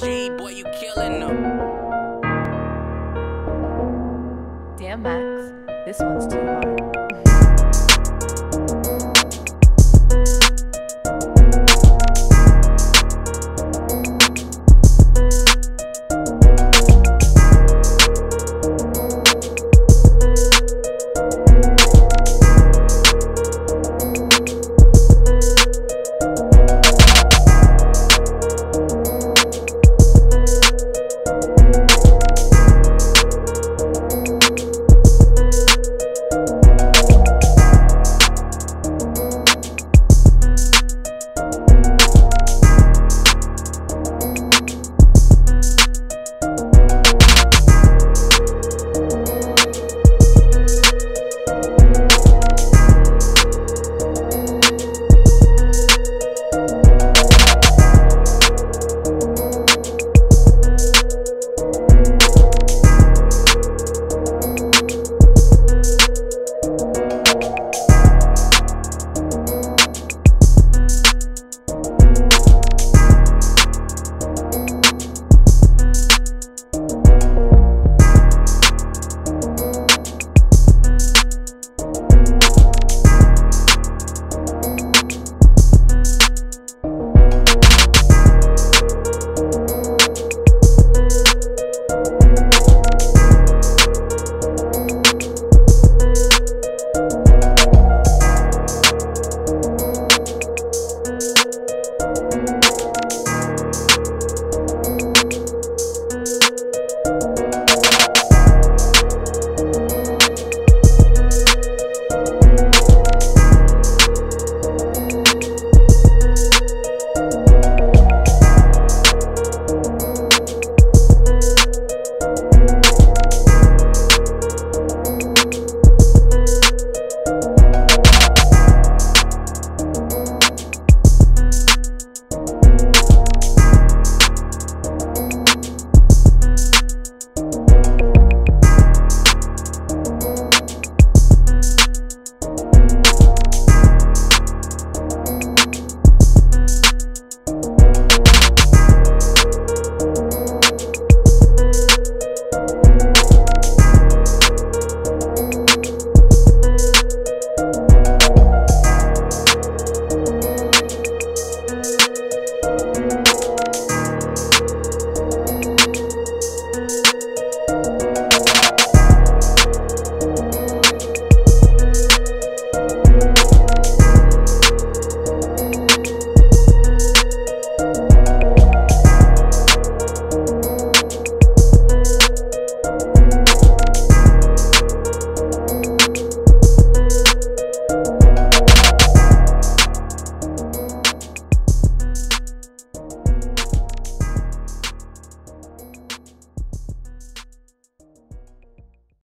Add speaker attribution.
Speaker 1: G, boy, you killing them.
Speaker 2: Damn, Max, this one's too hard.